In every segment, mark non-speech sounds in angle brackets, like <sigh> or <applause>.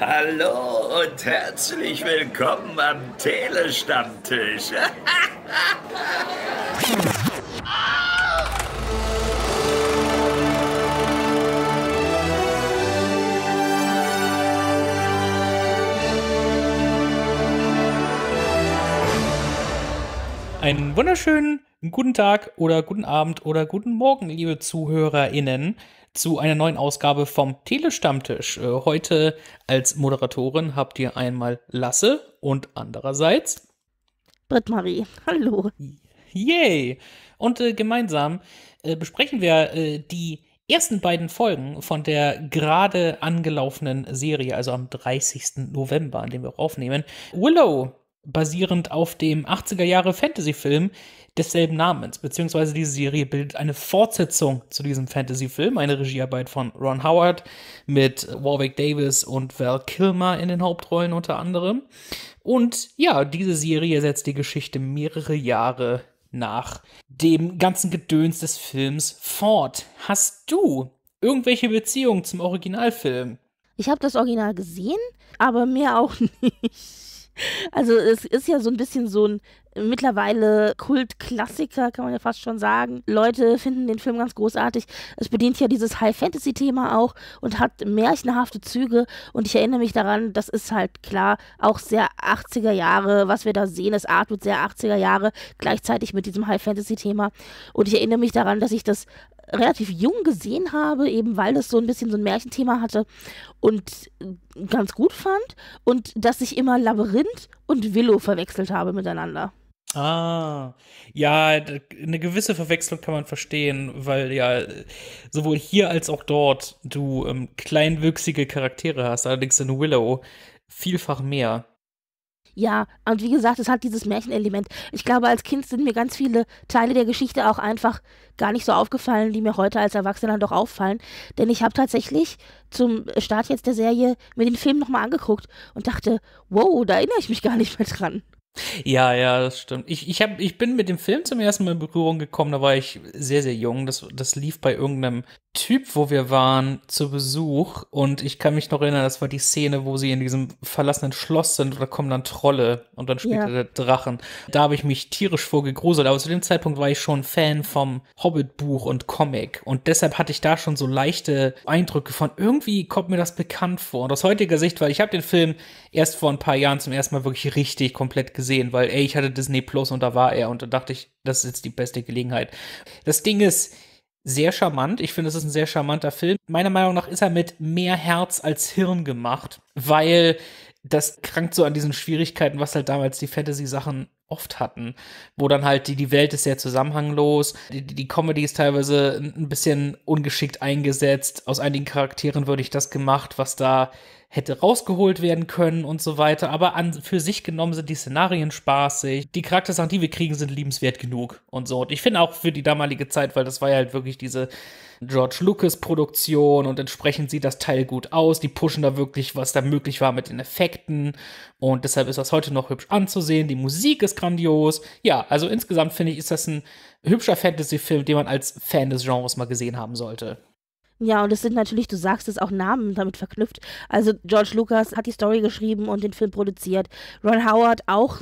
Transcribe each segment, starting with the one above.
Hallo und herzlich willkommen am Telestammtisch. Einen wunderschönen guten Tag oder guten Abend oder guten Morgen, liebe ZuhörerInnen, zu einer neuen Ausgabe vom Telestammtisch. Äh, heute als Moderatorin habt ihr einmal Lasse und andererseits Britt-Marie. Hallo. Yay! Und äh, gemeinsam äh, besprechen wir äh, die ersten beiden Folgen von der gerade angelaufenen Serie, also am 30. November, an dem wir auch aufnehmen. Willow, basierend auf dem 80er Jahre Fantasy-Film desselben Namens, beziehungsweise diese Serie bildet eine Fortsetzung zu diesem Fantasy-Film, eine Regiearbeit von Ron Howard mit Warwick Davis und Val Kilmer in den Hauptrollen unter anderem. Und ja, diese Serie setzt die Geschichte mehrere Jahre nach dem ganzen Gedöns des Films fort. Hast du irgendwelche Beziehungen zum Originalfilm? Ich habe das Original gesehen, aber mehr auch <laughs> nicht. Also es ist ja so ein bisschen so ein mittlerweile Kultklassiker, kann man ja fast schon sagen. Leute finden den Film ganz großartig. Es bedient ja dieses High-Fantasy-Thema auch und hat märchenhafte Züge. Und ich erinnere mich daran, das ist halt klar auch sehr 80er Jahre, was wir da sehen. Das Art wird sehr 80er Jahre, gleichzeitig mit diesem High-Fantasy-Thema. Und ich erinnere mich daran, dass ich das relativ jung gesehen habe, eben weil das so ein bisschen so ein Märchenthema hatte und ganz gut fand und dass ich immer Labyrinth und Willow verwechselt habe miteinander. Ah, ja, eine gewisse Verwechslung kann man verstehen, weil ja sowohl hier als auch dort du ähm, kleinwüchsige Charaktere hast, allerdings in Willow vielfach mehr. Ja, und wie gesagt, es hat dieses Märchenelement. Ich glaube, als Kind sind mir ganz viele Teile der Geschichte auch einfach gar nicht so aufgefallen, die mir heute als Erwachsener doch auffallen. Denn ich habe tatsächlich zum Start jetzt der Serie mir den Film nochmal angeguckt und dachte, wow, da erinnere ich mich gar nicht mehr dran. Ja, ja, das stimmt. Ich, ich, hab, ich bin mit dem Film zum ersten Mal in Berührung gekommen, da war ich sehr, sehr jung. Das, das lief bei irgendeinem Typ, wo wir waren, zu Besuch. Und ich kann mich noch erinnern, das war die Szene, wo sie in diesem verlassenen Schloss sind und da kommen dann Trolle und dann später ja. der Drachen. Da habe ich mich tierisch vorgegruselt. Aber zu dem Zeitpunkt war ich schon Fan vom Hobbit-Buch und Comic. Und deshalb hatte ich da schon so leichte Eindrücke von, irgendwie kommt mir das bekannt vor. Und aus heutiger Sicht, weil ich habe den Film erst vor ein paar Jahren zum ersten Mal wirklich richtig komplett gesehen, weil ey, ich hatte Disney Plus und da war er und da dachte ich, das ist jetzt die beste Gelegenheit. Das Ding ist, sehr charmant. Ich finde, es ist ein sehr charmanter Film. Meiner Meinung nach ist er mit mehr Herz als Hirn gemacht, weil das krankt so an diesen Schwierigkeiten, was halt damals die Fantasy-Sachen oft hatten, wo dann halt die, die Welt ist sehr zusammenhanglos, die, die Comedy ist teilweise ein bisschen ungeschickt eingesetzt, aus einigen Charakteren würde ich das gemacht, was da hätte rausgeholt werden können und so weiter. Aber an für sich genommen sind die Szenarien spaßig. Die Charaktersachen, die wir kriegen, sind liebenswert genug und so. Und ich finde auch für die damalige Zeit, weil das war ja halt wirklich diese George Lucas Produktion und entsprechend sieht das Teil gut aus. Die pushen da wirklich, was da möglich war mit den Effekten und deshalb ist das heute noch hübsch anzusehen. Die Musik ist grandios. Ja, also insgesamt finde ich, ist das ein hübscher Fantasy-Film, den man als Fan des Genres mal gesehen haben sollte. Ja, und es sind natürlich, du sagst es, auch Namen damit verknüpft. Also George Lucas hat die Story geschrieben und den Film produziert. Ron Howard auch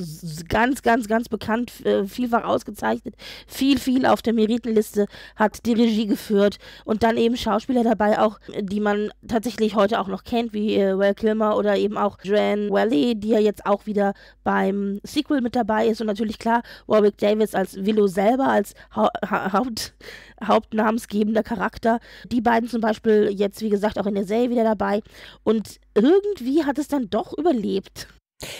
ganz, ganz, ganz bekannt, äh, vielfach ausgezeichnet, viel, viel auf der Meritenliste, hat die Regie geführt und dann eben Schauspieler dabei auch, die man tatsächlich heute auch noch kennt, wie äh, Val Kilmer oder eben auch Joanne Wally, die ja jetzt auch wieder beim Sequel mit dabei ist und natürlich klar Warwick Davis als Willow selber, als ha ha Haupt hauptnamensgebender Charakter. Die beiden zum Beispiel jetzt, wie gesagt, auch in der Serie wieder dabei. Und irgendwie hat es dann doch überlebt.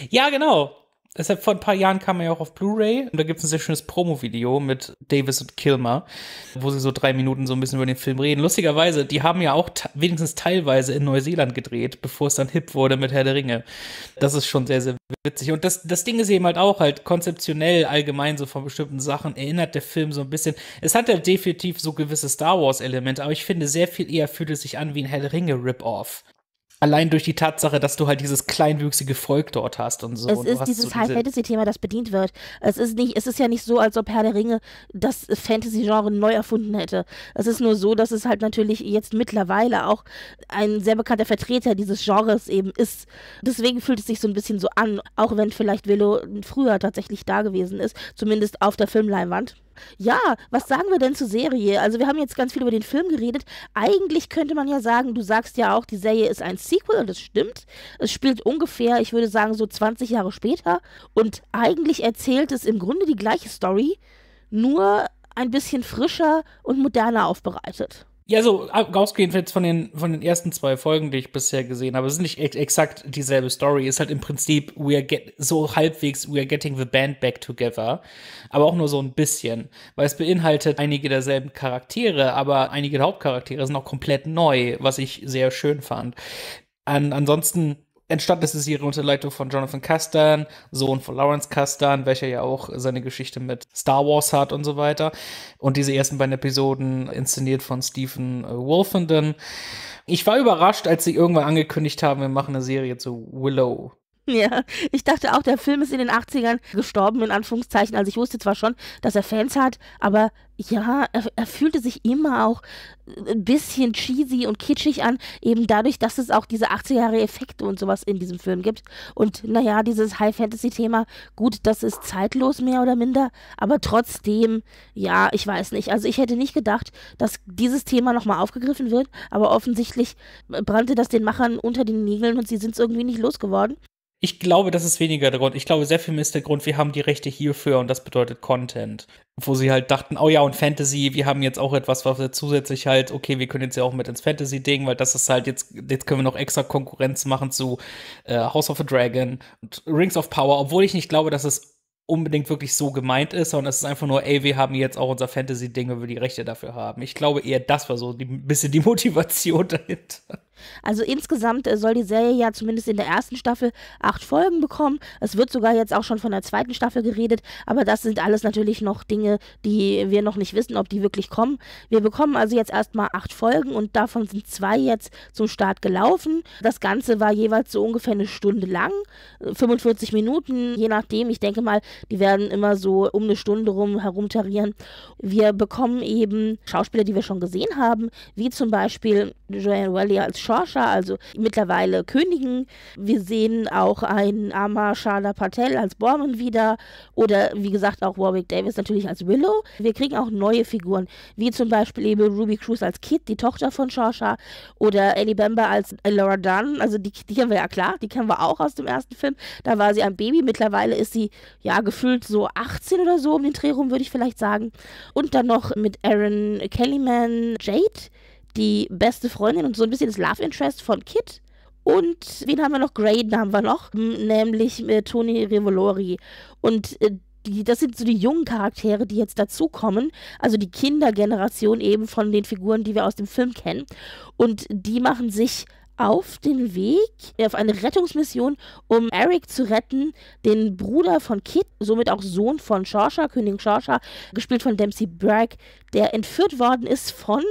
Ja, genau. Deshalb vor ein paar Jahren kam er ja auch auf Blu-ray und da gibt es ein sehr schönes Promo-Video mit Davis und Kilmer, wo sie so drei Minuten so ein bisschen über den Film reden. Lustigerweise, die haben ja auch wenigstens teilweise in Neuseeland gedreht, bevor es dann hip wurde mit Herr der Ringe. Das ist schon sehr, sehr witzig. Und das, das Ding ist eben halt auch halt konzeptionell allgemein so von bestimmten Sachen erinnert der Film so ein bisschen. Es hat ja definitiv so gewisse Star Wars-Elemente, aber ich finde sehr viel eher fühlt es sich an wie ein Herr der Ringe Rip-Off. Allein durch die Tatsache, dass du halt dieses kleinwüchsige Volk dort hast und so. Es und ist dieses so High-Fantasy-Thema, das bedient wird. Es ist, nicht, es ist ja nicht so, als ob Herr der Ringe das Fantasy-Genre neu erfunden hätte. Es ist nur so, dass es halt natürlich jetzt mittlerweile auch ein sehr bekannter Vertreter dieses Genres eben ist. Deswegen fühlt es sich so ein bisschen so an, auch wenn vielleicht Willow früher tatsächlich da gewesen ist, zumindest auf der Filmleinwand. Ja, was sagen wir denn zur Serie? Also wir haben jetzt ganz viel über den Film geredet. Eigentlich könnte man ja sagen, du sagst ja auch, die Serie ist ein Sequel und das stimmt. Es spielt ungefähr, ich würde sagen, so 20 Jahre später. Und eigentlich erzählt es im Grunde die gleiche Story, nur ein bisschen frischer und moderner aufbereitet. Ja, so ausgehend jetzt von den, von den ersten zwei Folgen, die ich bisher gesehen habe, es ist nicht ex exakt dieselbe Story. Ist halt im Prinzip, we are get, so halbwegs, we are getting the band back together. Aber auch nur so ein bisschen. Weil es beinhaltet einige derselben Charaktere, aber einige der Hauptcharaktere sind auch komplett neu, was ich sehr schön fand. An, ansonsten entstanden ist es hier unter Leitung von Jonathan Castan, Sohn von Lawrence Castan, welcher ja auch seine Geschichte mit Star Wars hat und so weiter. Und diese ersten beiden Episoden inszeniert von Stephen Wolfenden. Ich war überrascht, als sie irgendwann angekündigt haben, wir machen eine Serie zu Willow. <laughs> Ja, ich dachte auch, der Film ist in den 80ern gestorben, in Anführungszeichen. Also ich wusste zwar schon, dass er Fans hat, aber ja, er, er, fühlte sich immer auch ein bisschen cheesy und kitschig an, eben dadurch, dass es auch diese 80er Jahre Effekte und sowas in diesem Film gibt. Und naja, dieses High-Fantasy-Thema, gut, das ist zeitlos mehr oder minder, aber trotzdem, ja, ich weiß nicht. Also ich hätte nicht gedacht, dass dieses Thema nochmal aufgegriffen wird, aber offensichtlich brannte das den Machern unter den Nägeln und sie sind es irgendwie nicht losgeworden. Ich glaube, das ist weniger der Grund. Ich glaube, sehr viel ist der Grund, wir haben die Rechte hierfür und das bedeutet Content. Wo sie halt dachten, oh ja, und Fantasy, wir haben jetzt auch etwas, was wir zusätzlich halt, okay, wir können jetzt ja auch mit ins Fantasy-Ding, weil das ist halt jetzt, jetzt können wir noch extra Konkurrenz machen zu äh, House of a Dragon und Rings of Power, obwohl ich nicht glaube, dass es unbedingt wirklich so gemeint ist, sondern es ist einfach nur, ey, wir haben jetzt auch unser Fantasy-Ding, wenn wir die Rechte dafür haben. Ich glaube eher, das war so ein bisschen die <laughs> Motivation dahinter. Also insgesamt äh, soll die Serie ja zumindest in der ersten Staffel acht Folgen bekommen. Es wird sogar jetzt auch schon von der zweiten Staffel geredet, aber das sind alles natürlich noch Dinge, die wir noch nicht wissen, ob die wirklich kommen. Wir bekommen also jetzt erstmal acht Folgen und davon sind zwei jetzt zum Start gelaufen. Das Ganze war jeweils so ungefähr eine Stunde lang, 45 Minuten, je nachdem. Ich denke mal, die werden immer so um eine Stunde rum herumtarieren. Wir bekommen eben Schauspieler, die wir schon gesehen haben, wie zum Beispiel Joanne Welly als Shorsha, also mittlerweile Königin. Wir sehen auch ein Amar Shala Patel als Borman wieder oder wie gesagt auch Warwick Davis natürlich als Willow. Wir kriegen auch neue Figuren, wie zum Beispiel eben Ruby Cruz als Kid, die Tochter von Shorsha oder Ellie Bamber als Laura Dunn, also die, die kennen wir ja klar, die kennen wir auch aus dem ersten Film. Da war sie ein Baby, mittlerweile ist sie ja gefühlt so 18 oder so um den Dreh rum, würde ich vielleicht sagen. Und dann noch mit Aaron Kellyman Jade, die beste Freundin und so ein bisschen das Love Interest von Kit. Und wen haben wir noch? Graydon haben wir noch, nämlich äh, Tony Revolori. Und äh, die, das sind so die jungen Charaktere, die jetzt dazukommen. Also die Kindergeneration eben von den Figuren, die wir aus dem Film kennen. Und die machen sich auf den Weg auf eine Rettungsmission, um Eric zu retten, den Bruder von Kit, somit auch Sohn von Shorsha, Königin Shorsha, gespielt von Dempsey Bragg, der entführt worden ist von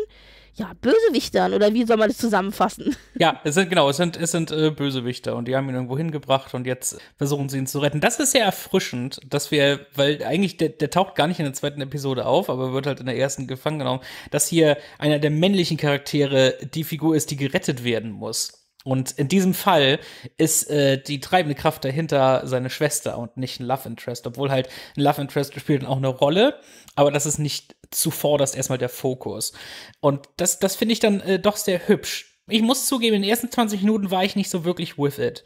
ja, Bösewichtern oder wie soll man das zusammenfassen? Ja, es sind genau, es sind, es sind äh, Bösewichter und die haben ihn irgendwo hingebracht und jetzt versuchen sie ihn zu retten. Das ist sehr erfrischend, dass wir, weil eigentlich der, der taucht gar nicht in der zweiten Episode auf, aber wird halt in der ersten gefangen genommen, dass hier einer der männlichen Charaktere die Figur ist, die gerettet werden muss. Und in diesem Fall ist äh, die treibende Kraft dahinter seine Schwester und nicht ein Love Interest, obwohl halt ein Love Interest spielt auch eine Rolle, aber das ist nicht zuvorderst erstmal der Fokus. Und das, das finde ich dann äh, doch sehr hübsch. Ich muss zugeben, in den ersten 20 Minuten war ich nicht so wirklich with it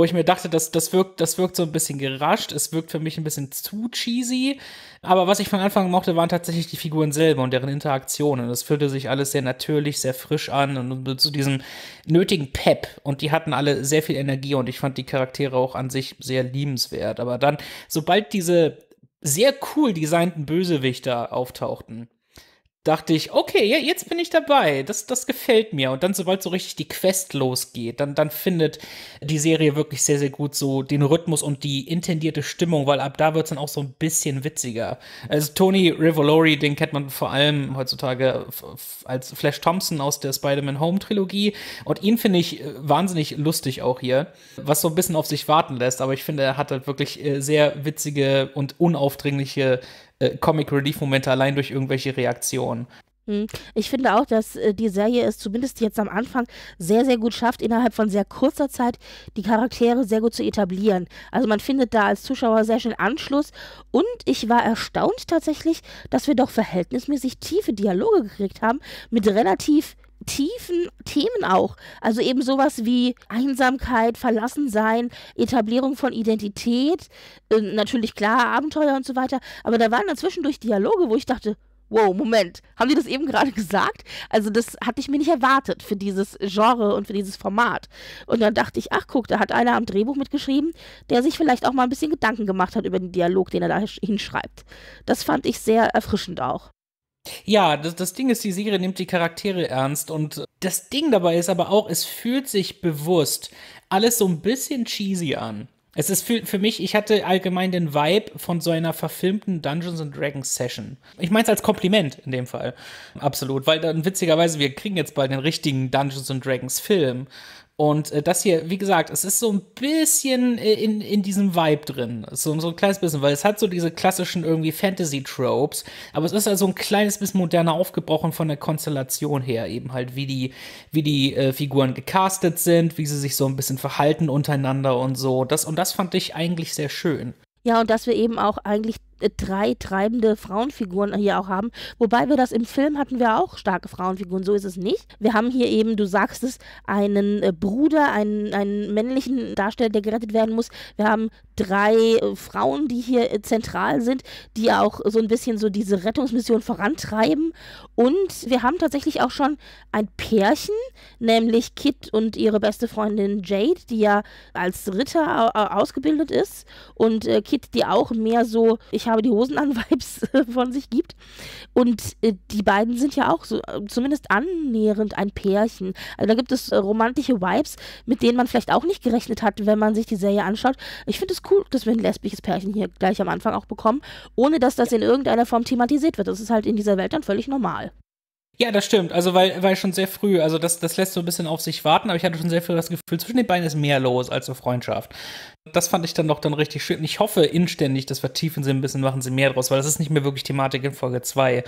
wo ich mir dachte, das, das, wirkt, das wirkt so ein bisschen gerascht, es wirkt für mich ein bisschen zu cheesy. Aber was ich von Anfang an mochte, waren tatsächlich die Figuren selber und deren Interaktionen. Das fühlte sich alles sehr natürlich, sehr frisch an und zu diesem nötigen Pep. Und die hatten alle sehr viel Energie und ich fand die Charaktere auch an sich sehr liebenswert. Aber dann, sobald diese sehr cool designten Bösewichter auftauchten, dachte ich, okay, ja, jetzt bin ich dabei. Das, das gefällt mir. Und dann, sobald so richtig die Quest losgeht, dann, dann findet die Serie wirklich sehr, sehr gut so den Rhythmus und die intendierte Stimmung, weil ab da wird es dann auch so ein bisschen witziger. Also Tony Rivolori, den kennt man vor allem heutzutage als Flash Thompson aus der Spider-Man Home Trilogie. Und ihn finde ich äh, wahnsinnig lustig auch hier, was so ein bisschen auf sich warten lässt. Aber ich finde, er hat halt wirklich äh, sehr witzige und unaufdringliche äh, Comic Relief Momente allein durch irgendwelche Reaktionen. Hm. Ich finde auch, dass äh, die Serie es zumindest jetzt am Anfang sehr, sehr gut schafft, innerhalb von sehr kurzer Zeit die Charaktere sehr gut zu etablieren. Also man findet da als Zuschauer sehr schnell Anschluss und ich war erstaunt tatsächlich, dass wir doch verhältnismäßig tiefe Dialoge gekriegt haben mit relativ tiefen Themen auch. Also eben sowas wie Einsamkeit, Verlassensein, Etablierung von Identität, äh, natürlich klar, Abenteuer und so weiter. Aber da waren dann zwischendurch Dialoge, wo ich dachte, wow, Moment, haben die das eben gerade <laughs> gesagt? Also das hatte ich mir nicht erwartet für dieses Genre und für dieses Format. Und dann dachte ich, ach guck, da hat einer am Drehbuch mitgeschrieben, der sich vielleicht auch mal ein bisschen Gedanken gemacht hat über den Dialog, den er da hinschreibt. Das fand ich sehr erfrischend auch. Ja, das, das Ding ist, die Serie nimmt die Charaktere ernst und das Ding dabei ist aber auch, es fühlt sich bewusst alles so ein bisschen cheesy an. Es ist für, für mich, ich hatte allgemein den Vibe von so einer verfilmten Dungeons and Dragons Session. Ich meine es als Kompliment in dem Fall. Absolut. Weil dann witzigerweise, wir kriegen jetzt bald den richtigen Dungeons and Dragons Film. Und äh, das hier, wie gesagt, es ist so ein bisschen äh, in, in diesem Vibe drin. So, so ein kleines bisschen, weil es hat so diese klassischen irgendwie Fantasy-Tropes, aber es ist also ein kleines bisschen moderner aufgebrochen von der Konstellation her, eben halt, wie die, wie die äh, Figuren gecastet sind, wie sie sich so ein bisschen verhalten untereinander und so. Das, und das fand ich eigentlich sehr schön. Ja, und dass wir eben auch eigentlich drei treibende Frauenfiguren hier auch haben. Wobei wir das im Film hatten wir auch starke Frauenfiguren, so ist es nicht. Wir haben hier eben, du sagst es, einen äh, Bruder, einen, einen männlichen Darsteller, der gerettet werden muss. Wir haben drei äh, Frauen, die hier äh, zentral sind, die auch so ein bisschen so diese Rettungsmission vorantreiben. Und wir haben tatsächlich auch schon ein Pärchen, nämlich Kit und ihre beste Freundin Jade, die ja als Ritter ausgebildet ist. Und Kit, die auch mehr so, ich habe die Hosen an <laughs> Vibes von sich gibt. Und äh, die beiden sind ja auch so, äh, zumindest annähernd ein Pärchen. Also da gibt es äh, romantische Vibes, mit denen man vielleicht auch nicht gerechnet hat, wenn man sich die Serie anschaut. Ich finde es cool, dass wir ein lesbisches Pärchen hier gleich am Anfang auch bekommen, ohne dass das in irgendeiner Form thematisiert wird. Das ist halt in dieser Welt dann völlig normal. Ja, das stimmt. Also, weil, weil schon sehr früh, also das, das lässt so ein bisschen auf sich warten, aber ich hatte schon sehr früh das Gefühl, zwischen den beiden ist mehr los als eine Freundschaft. Das fand ich dann doch dann richtig schön. Ich hoffe inständig, das vertiefen sie ein bisschen, machen sie mehr draus, weil das ist nicht mehr wirklich Thematik in Folge 2.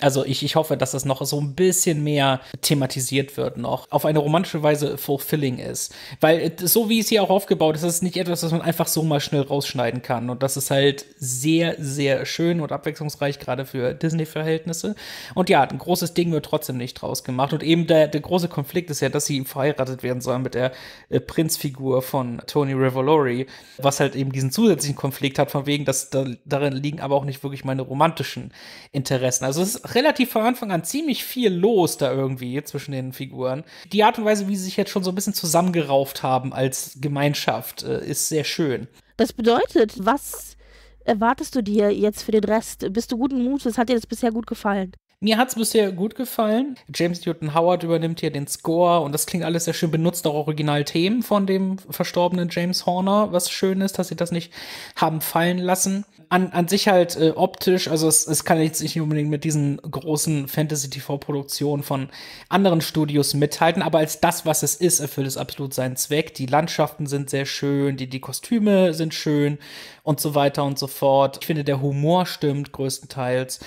Also ich, ich hoffe, dass das noch so ein bisschen mehr thematisiert wird noch, auf eine romantische Weise fulfilling ist. Weil so wie es hier auch aufgebaut ist, ist es nicht etwas, das man einfach so mal schnell rausschneiden kann. Und das ist halt sehr, sehr schön und abwechslungsreich, gerade für Disney-Verhältnisse. Und ja, ein großes Ding wird trotzdem nicht draus gemacht. Und eben der, der große Konflikt ist ja, dass sie verheiratet werden sollen mit der äh, Prinzfigur von Tony Revolori was halt eben diesen zusätzlichen Konflikt hat, von wegen, dass da, darin liegen aber auch nicht wirklich meine romantischen Interessen. Also es ist relativ von Anfang an ziemlich viel los da irgendwie zwischen den Figuren. Die Art und Weise, wie sie sich jetzt schon so ein bisschen zusammengerauft haben als Gemeinschaft, äh, ist sehr schön. Das bedeutet, was erwartest du dir jetzt für den Rest? Bist du guten Mutes? Hat dir das bisher gut gefallen? Mir hat es bisher gut gefallen. James Newton Howard übernimmt hier den Score und das klingt alles sehr schön, benutzt auch Originalthemen von dem verstorbenen James Horner, was schön ist, dass sie das nicht haben fallen lassen. An, an sich halt äh, optisch, also es, es kann jetzt nicht unbedingt mit diesen großen Fantasy-TV-Produktionen von anderen Studios mithalten, aber als das, was es ist, erfüllt es absolut seinen Zweck. Die Landschaften sind sehr schön, die, die Kostüme sind schön und so weiter und so fort. Ich finde, der Humor stimmt größtenteils.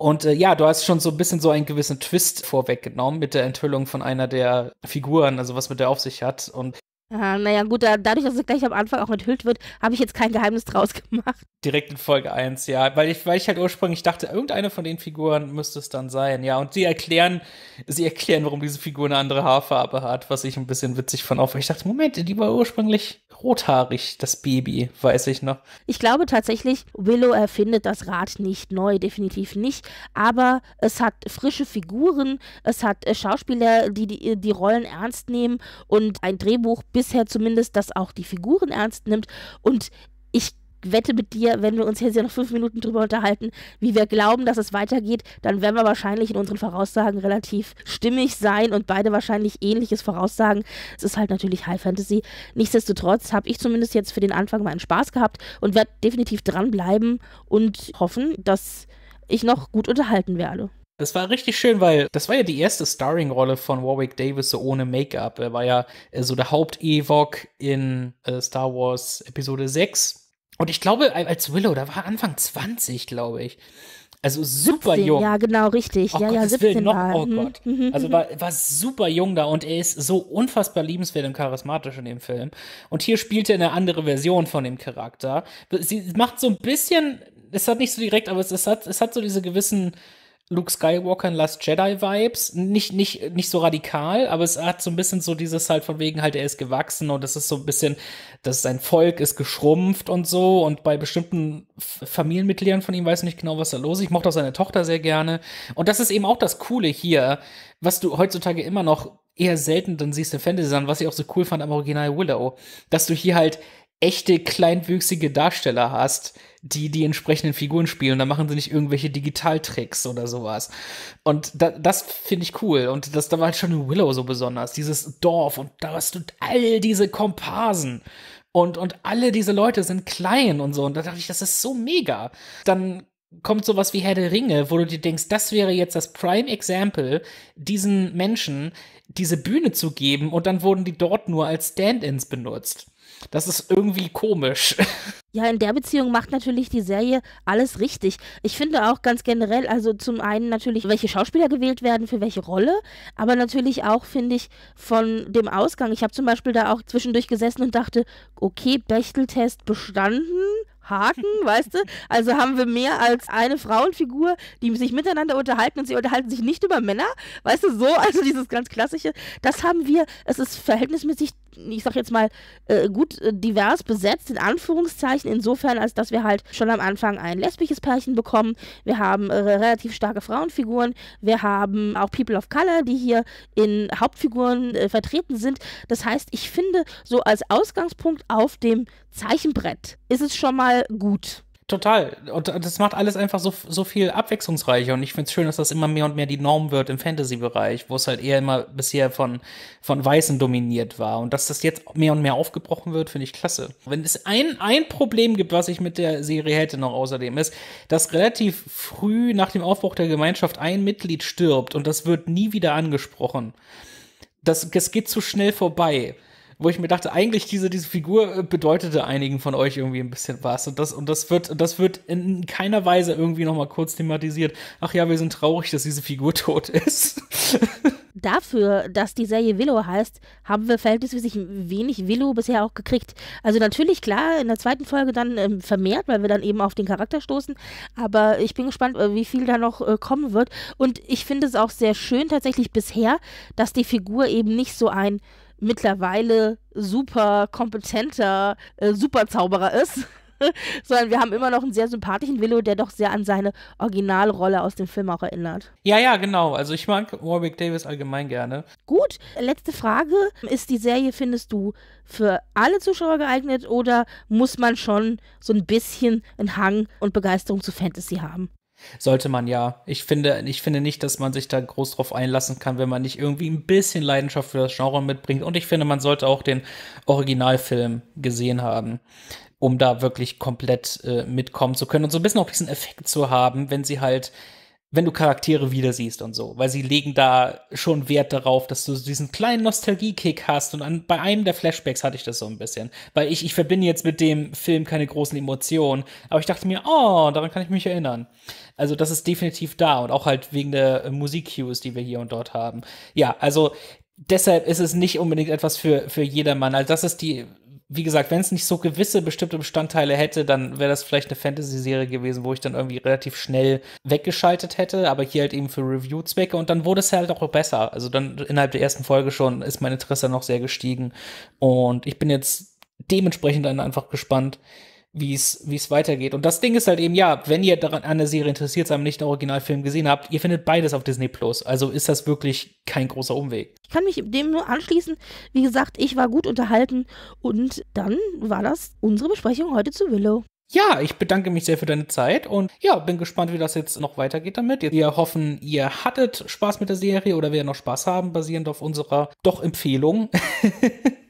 Und äh, ja, du hast schon so ein bisschen so einen gewissen Twist vorweggenommen mit der Enthüllung von einer der Figuren, also was mit der auf sich hat. Und Ah, naja, gut, da, dadurch, dass es gleich am Anfang auch enthüllt wird, habe ich jetzt kein Geheimnis draus <laughs> gemacht. Direkt in Folge 1, ja. Weil ich, weil ich halt ursprünglich dachte, irgendeine von den Figuren müsste es dann sein, ja. Und sie erklären, sie erklären, warum diese Figur eine andere Haarfarbe hat, was ich ein bisschen witzig fand. Auch weil ich dachte, Moment, die war ursprünglich rothaarig, das Baby, weiß ich noch. Ich glaube tatsächlich, Willow erfindet das Rad nicht neu, definitiv nicht. Aber es hat frische Figuren, es hat äh, Schauspieler, die, die die Rollen ernst nehmen und ein Drehbuch bisher zumindest, das auch die Figuren ernst nimmt. Und ich wette mit dir, wenn wir uns jetzt ja noch fünf Minuten drüber unterhalten, wie wir glauben, dass es weitergeht, dann werden wir wahrscheinlich in unseren Voraussagen relativ stimmig sein und beide wahrscheinlich ähnliches voraussagen. Es ist halt natürlich High Fantasy. Nichtsdestotrotz habe ich zumindest jetzt für den Anfang meinen Spaß gehabt und werde definitiv dranbleiben und hoffen, dass ich noch gut unterhalten werde. Das war richtig schön, weil das war ja die erste Starring-Rolle von Warwick Davis so ohne Make-up. Er war ja äh, so der Haupt-Ewok in äh, Star Wars Episode 6. Und ich glaube, als Willow, da war er Anfang 20, glaube ich. Also super 17, jung. Ja, genau, richtig. Oh ja, Gott, ja, das 17 will noch, war. oh Mhm, Gott. mhm, Also war, war super jung da und er ist so unfassbar liebenswert und charismatisch in dem Film. Und hier spielt er eine andere Version von dem Charakter. Sie macht so ein bisschen, es hat nicht so direkt, aber es, es, hat, es hat so diese gewissen Luke Skywalker und Last Jedi Vibes. Nicht, nicht, nicht so radikal, aber es hat so ein bisschen so dieses halt von wegen halt, er ist gewachsen und es ist so ein bisschen, dass sein Volk ist geschrumpft und so und bei bestimmten Familienmitgliedern von ihm weiß ich nicht genau, was da los ist. Ich mochte auch seine Tochter sehr gerne. Und das ist eben auch das Coole hier, was du heutzutage immer noch eher selten dann siehst in Fantasy, was ich auch so cool fand am Original Willow, dass du hier halt echte kleinwüchsige Darsteller hast, die die entsprechenden Figuren spielen. Da machen sie nicht irgendwelche Digitaltricks oder sowas. Und da, das finde ich cool. Und das da war halt schon in Willow so besonders. Dieses Dorf und da hast du all diese Komparsen. Und, und alle diese Leute sind klein und so. Und da dachte ich, das ist so mega. Dann kommt sowas wie Herr der Ringe, wo du dir denkst, das wäre jetzt das Prime Example, diesen Menschen diese Bühne zu geben und dann wurden die dort nur als Stand-ins benutzt. Das ist irgendwie komisch. <laughs> Ja, in der Beziehung macht natürlich die Serie alles richtig. Ich finde auch ganz generell, also zum einen natürlich, welche Schauspieler gewählt werden für welche Rolle, aber natürlich auch, finde ich, von dem Ausgang. Ich habe zum Beispiel da auch zwischendurch gesessen und dachte, okay, Bechteltest bestanden. Haken, <laughs> weißt du? Also haben wir mehr als eine Frauenfigur, die sich miteinander unterhalten und sie unterhalten sich nicht über Männer, weißt du, so, <laughs> also dieses ganz klassische, das haben wir, es ist verhältnismäßig, ich sag jetzt mal, äh, gut äh, divers besetzt, in Anführungszeichen, insofern, als dass wir halt schon am Anfang ein lesbisches Pärchen bekommen, wir haben äh, relativ starke Frauenfiguren, wir haben auch People of Color, die hier in Hauptfiguren äh, vertreten sind, das heißt, ich finde, so als Ausgangspunkt auf dem Zeichenbrett ist es schon mal gut. Total. Und das macht alles einfach so, so viel abwechslungsreicher. Und ich finde es schön, dass das immer mehr und mehr die Norm wird im Fantasy-Bereich, wo es halt eher immer bisher von, von Weißen dominiert war. Und dass das jetzt mehr und mehr aufgebrochen wird, finde ich klasse. Wenn es ein, ein Problem gibt, was ich mit der Serie hätte noch außerdem, ist, dass relativ früh nach dem Aufbruch der Gemeinschaft ein Mitglied stirbt und das wird nie wieder angesprochen. Das, das geht zu schnell vorbei wo ich mir dachte, eigentlich diese, diese Figur äh, bedeutete einigen von euch irgendwie ein bisschen was. Und das, und das wird, das wird in keiner Weise irgendwie noch mal kurz thematisiert. Ach ja, wir sind traurig, dass diese Figur <laughs> tot ist. Dafür, dass die Serie Willow heißt, haben wir verhältnismäßig wenig Willow bisher auch gekriegt. Also natürlich, klar, in der zweiten Folge dann ähm, vermehrt, weil wir dann eben auf den Charakter stoßen. Aber ich bin gespannt, äh, wie viel da noch äh, kommen wird. Und ich finde es auch sehr schön tatsächlich bisher, dass die Figur eben nicht so ein mittlerweile super kompetenter äh, Superzauberer ist, <laughs> sondern wir haben immer noch einen sehr sympathischen Willow, der doch sehr an seine Originalrolle aus dem Film auch erinnert. ja, ja, genau. Also ich mag Warwick Davis allgemein gerne. Gut, letzte Frage. Ist die Serie, findest du, für alle Zuschauer geeignet oder muss man schon so ein bisschen einen Hang und Begeisterung zu Fantasy haben? Sollte man ja. Ich finde, ich finde nicht, dass man sich da groß drauf einlassen kann, wenn man nicht irgendwie ein bisschen Leidenschaft für das Genre mitbringt. Und ich finde, man sollte auch den Originalfilm gesehen haben, um da wirklich komplett äh, mitkommen zu können und so ein bisschen auch diesen Effekt zu haben, wenn sie halt wenn du Charaktere wieder siehst und so, weil sie legen da schon Wert darauf, dass du diesen kleinen Nostalgie-Kick hast und an, bei einem der Flashbacks hatte ich das so ein bisschen, weil ich, ich verbinde jetzt mit dem Film keine großen Emotionen, aber ich dachte mir, oh, daran kann ich mich erinnern. Also das ist definitiv da und auch halt wegen der äh, Musik-Cues, die wir hier und dort haben. Ja, also deshalb ist es nicht unbedingt etwas für, für jedermann. Also das ist die, wie gesagt, wenn es nicht so gewisse bestimmte Bestandteile hätte, dann wäre das vielleicht eine Fantasy-Serie gewesen, wo ich dann irgendwie relativ schnell weggeschaltet hätte, aber hier halt eben für Review-Zwecke und dann wurde es halt auch besser. Also dann innerhalb der ersten Folge schon ist mein Interesse noch sehr gestiegen und ich bin jetzt dementsprechend dann einfach gespannt, wie es wie es weitergeht. Und das Ding ist halt eben, ja, wenn ihr daran an der Serie interessiert seid, nicht den Originalfilm gesehen habt, ihr findet beides auf Disney Plus. Also ist das wirklich kein großer Umweg. Ich kann mich dem nur anschließen. Wie gesagt, ich war gut unterhalten und dann war das unsere Besprechung heute zu Willow. Ja, ich bedanke mich sehr für deine Zeit und ja, bin gespannt, wie das jetzt noch weitergeht damit. Wir hoffen, ihr hattet Spaß mit der Serie oder wir noch Spaß haben, basierend auf unserer doch Empfehlung. <laughs>